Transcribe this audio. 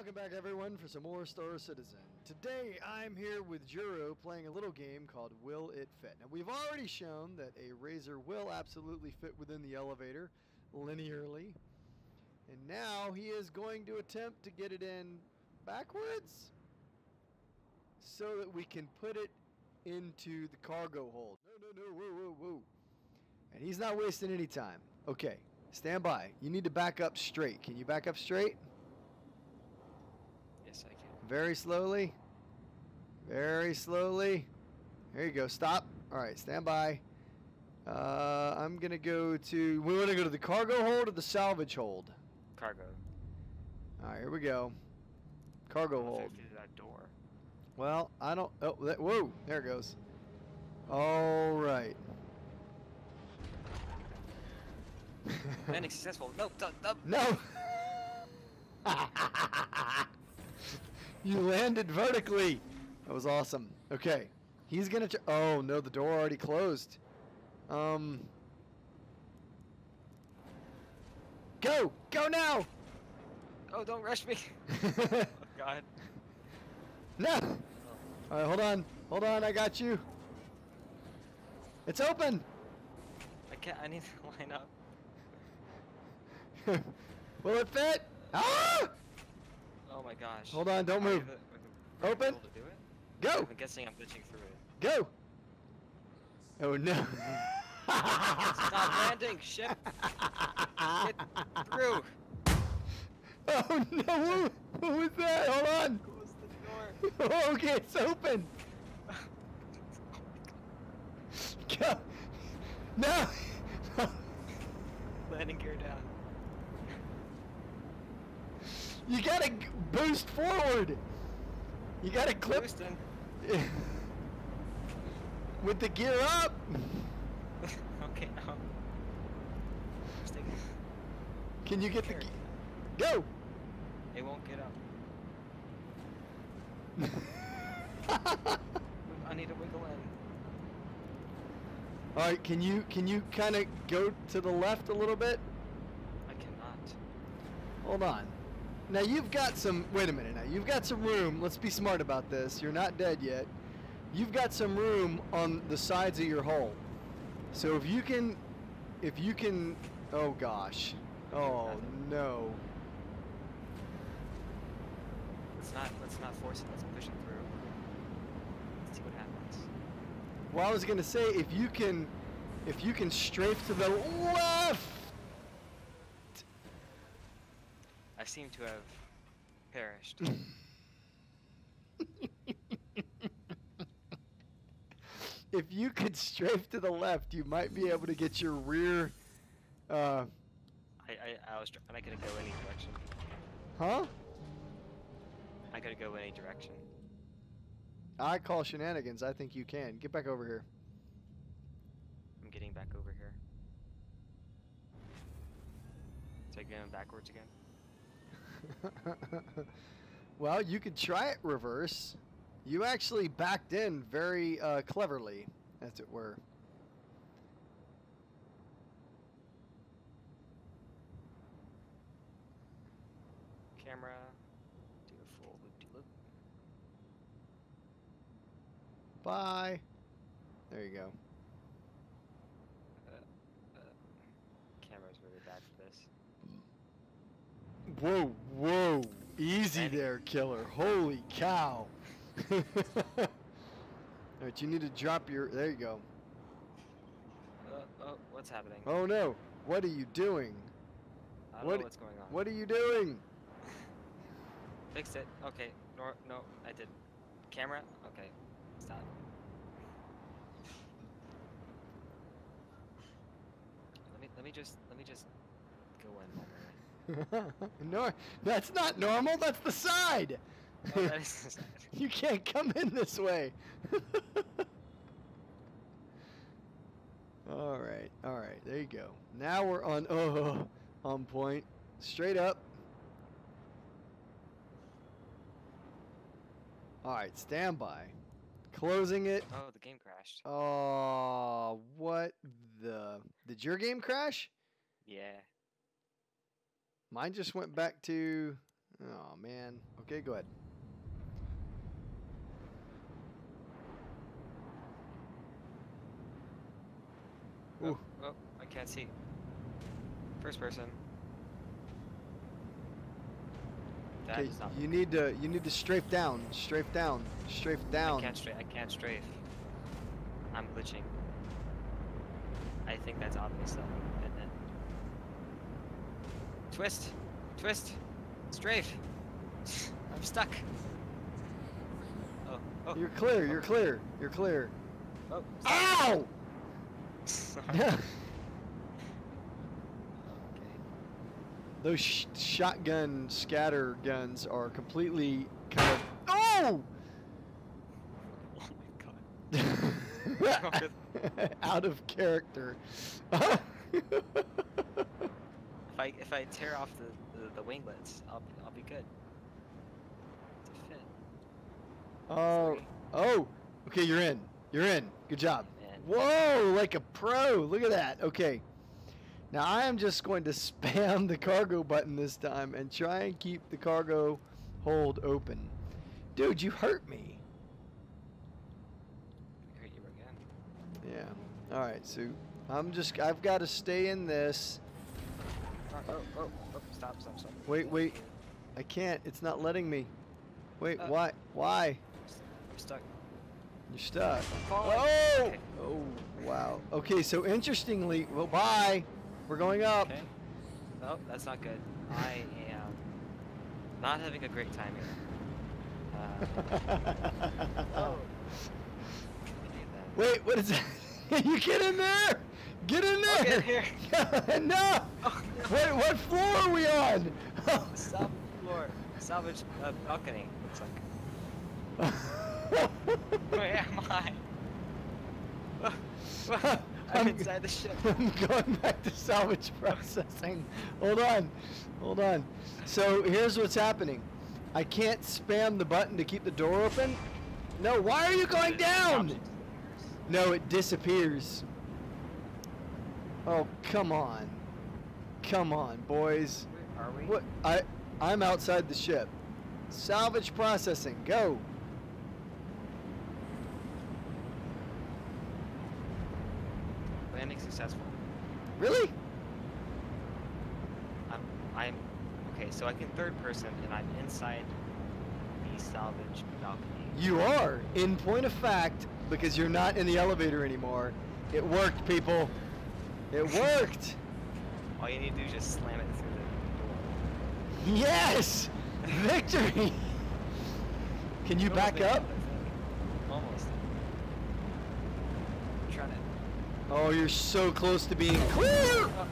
Welcome back, everyone, for some more Star Citizen. Today, I'm here with Jhruio playing a little game called Will It Fit? Now, we've already shown that a Razor will absolutely fit within the elevator linearly. And now he is going to attempt to get it in backwards so that we can put it into the cargo hold. No, no, no, whoa, whoa, whoa. And he's not wasting any time. Okay, stand by. You need to back up straight. Can you back up straight? Yes, I can. Very slowly. Very slowly. There you go. Stop. All right, stand by. Uh, I'm going to go to. We want to go to the cargo hold or the salvage hold? Cargo. All right, here we go. Cargo hold. Through that door. Well, I don't. Oh, that, whoa. There it goes. All right. Landing successful. No, no, no. No! you landed vertically. That was awesome. Okay. He's gonna. Oh no, the door already closed. Um. Go! Go now! Oh, don't rush me. oh, God. No! All right, hold on. Hold on. I got you. It's open. I can't. I need to line up. Will it fit? Ah! Oh my gosh. Hold on, don't move. you Open. do? Go! I'm guessing I'm glitching through it. Go! Oh no! Stop landing, ship. Get through. Oh no! What was that? Hold on! Close the door. okay, it's open. Go! No! Landing gear down. You gotta boost forward. You gotta clip Houston. with the gear up. okay, Can you get the Here. go? It won't get up. I need to wiggle in. All right, can you can you kind of go to the left a little bit? I cannot. Hold on. Now you've got some. Wait a minute. Now you've got some room. Let's be smart about this. You're not dead yet. You've got some room on the sides of your hole. So if you can, if you can. Oh gosh. Oh no. Let's not let's not force it. Let's push it through. Let's see what happens. Well, I was gonna say if you can, if you can strafe to the left. I seem to have perished. if you could strafe to the left, you might be able to get your rear. Uh, I, I I was I could go any direction. huh? I could go any direction. I call shenanigans. I think you can. Get back over here. I'm getting back over here. I going backwards again? well, you could try it reverse. You actually backed in very uh, cleverly, as it were. Camera. Do a full loop de loop. Bye. There you go. Uh, uh, camera's really bad for this. Whoa, whoa. Easy there, killer. Holy cow. Alright, you need to drop your. There you go. Uh, oh, what's happening? Oh no. What are you doing? I don't what- know what's going on. What are you doing? Fixed it. Okay. No, no, I did. Camera. Okay. Stop. Let me let me just let me just go in. No, that's not normal. That's the side. Oh, that is the side. you can't come in this way. all right, all right. There you go. Now we're on. Oh, on point. Straight up. All right, standby. Closing it. Oh, the game crashed. Oh, what the? Did your game crash? Yeah. Mine just went back to. Oh man. Okay, go ahead. Oh, Ooh. oh, I can't see. First person. That Okay, is not. you need to you need to strafe down, strafe down, strafe down. I can't strafe. I can't strafe. I'm glitching. I think that's obvious though. Twist, twist, strafe. I'm stuck. Oh, oh. You're clear. You're clear. You're clear. Oh. Ow! okay. Those sh- shotgun scatter guns are completely kind of. Oh! Oh my god. Out of character. If I if I tear off the, the, the winglets, I'll be, I'll be good. To fit. oh, oh. Okay, you're in. You're in. Good job. Man. Whoa, like a pro. Look at that. Okay. Now I am just going to spam the cargo button this time and try and keep the cargo hold open. Dude, you hurt me. Hurt you again. Yeah. All right. So I'm just I've got to stay in this. Oh, oh, oh, oh, stop, stop, stop. Wait, wait. I can't. It's not letting me. Wait, Uh. why? Why? I'm stuck. You're stuck. Oh! Okay. Oh, wow. Okay, so interestingly, well, bye. We're going up. Okay. No, that's not good. I am not having a great time here. Uh, oh. Wait, what is that? you get in there! Get in I'll there! get here. no! What, what floor are we on? Salvage floor. Salvage uh, balcony. Looks like. Where am I? I'm I'm- inside the ship. I'm going back to salvage processing. Hold on. Hold on. So here's what's happening. I can't spam the button to keep the door open. No, why are you going down? No, it disappears. Oh, come on. Come on, boys. Are we? What I I'm outside the ship. Salvage processing. Go. Landing successful. Really? I'm I'm okay, so I can third person and I'm inside the salvage balcony. You are. In point of fact, because you're not in the elevator anymore. It worked, people. It worked. All you need to do is just slam it through the door. Yes! Victory! Can you back up? Almost. I'm trying to Oh, you're so close to being clear! oh,